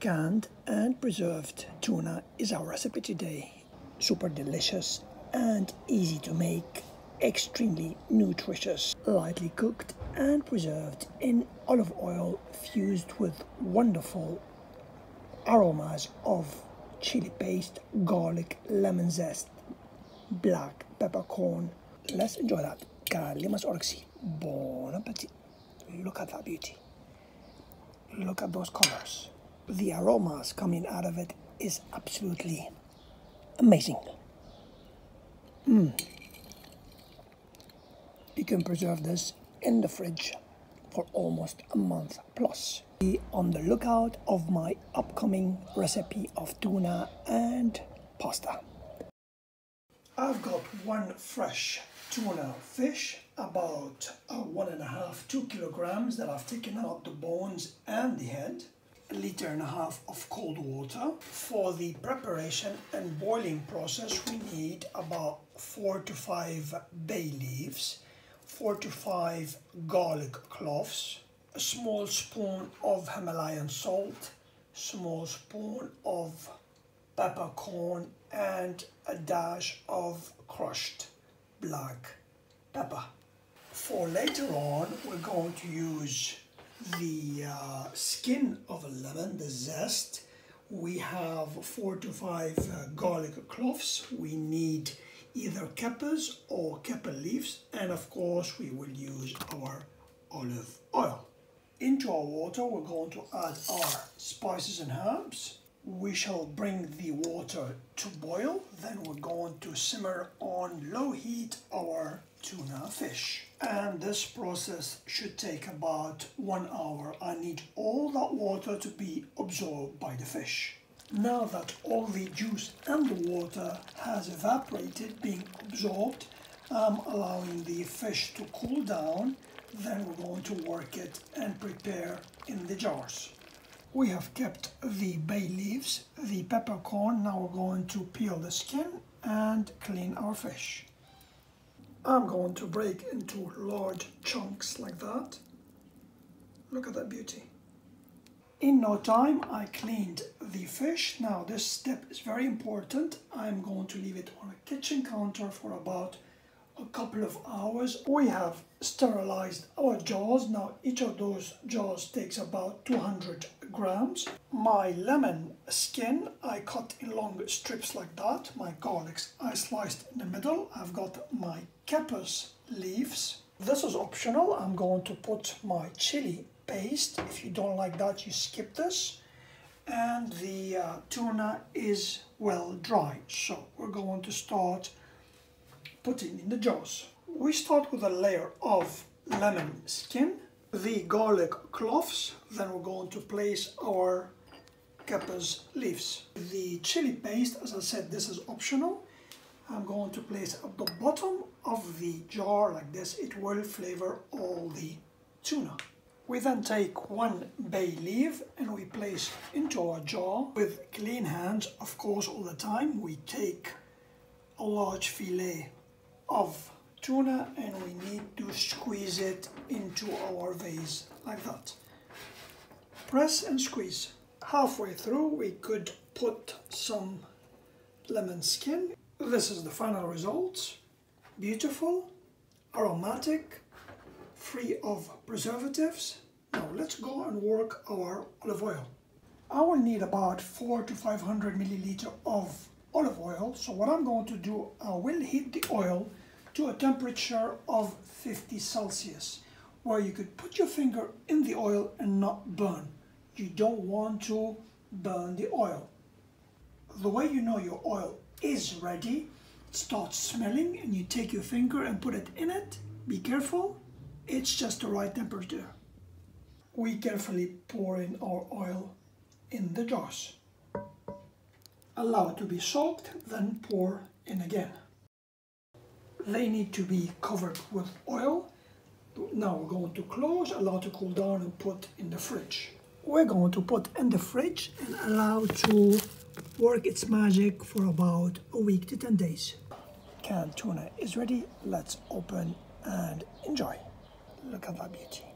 Canned and preserved tuna is our recipe today. Super delicious and easy to make, extremely nutritious, lightly cooked and preserved in olive oil fused with wonderful aromas of chili paste, garlic, lemon zest, black peppercorn. Let's enjoy that. Kalimas orksi. Bon appetit. Look at that beauty. Look at those colors the aromas coming out of it is absolutely amazing. Mm. You can preserve this in the fridge for almost a month plus. Be on the lookout of my upcoming recipe of tuna and pasta. I've got one fresh tuna fish, about uh, one and a half, two kilograms that I've taken out the bones and the head liter and a half of cold water. For the preparation and boiling process, we need about four to five bay leaves, four to five garlic cloves, a small spoon of Himalayan salt, small spoon of peppercorn, and a dash of crushed black pepper. For later on, we're going to use the uh, skin of a lemon, the zest. We have four to five uh, garlic cloves. We need either capers or caper leaves. And of course, we will use our olive oil. Into our water, we're going to add our spices and herbs. We shall bring the water to boil. Then we're going to simmer on low heat our tuna fish and this process should take about one hour. I need all that water to be absorbed by the fish. Now that all the juice and the water has evaporated, being absorbed, I'm allowing the fish to cool down. Then we're going to work it and prepare in the jars. We have kept the bay leaves, the peppercorn. Now we're going to peel the skin and clean our fish. I'm going to break into large chunks like that. Look at that beauty. In no time I cleaned the fish. Now this step is very important. I'm going to leave it on a kitchen counter for about couple of hours. We have sterilized our jars Now each of those jars takes about 200 grams. My lemon skin I cut in long strips like that. My garlics I sliced in the middle. I've got my capers leaves. This is optional. I'm going to put my chili paste. If you don't like that, you skip this. And the uh, tuna is well dry. So we're going to start putting in the jars. We start with a layer of lemon skin, the garlic cloves, then we're going to place our capers leaves. The chili paste, as I said, this is optional. I'm going to place at the bottom of the jar like this. It will flavor all the tuna. We then take one bay leaf and we place into our jar with clean hands, of course, all the time. We take a large fillet of tuna and we need to squeeze it into our vase like that. Press and squeeze. Halfway through we could put some lemon skin. This is the final result. Beautiful, aromatic, free of preservatives. Now let's go and work our olive oil. I will need about 4 to 500 milliliter of olive oil. So what I'm going to do, I will heat the oil to a temperature of 50 Celsius where you could put your finger in the oil and not burn. You don't want to burn the oil. The way you know your oil is ready, it starts smelling and you take your finger and put it in it. Be careful, it's just the right temperature. We carefully pour in our oil in the jars. Allow it to be soaked, then pour in again. They need to be covered with oil. Now we're going to close, allow to cool down and put in the fridge. We're going to put in the fridge and allow to work its magic for about a week to 10 days. Canned tuna is ready. Let's open and enjoy. Look at that beauty.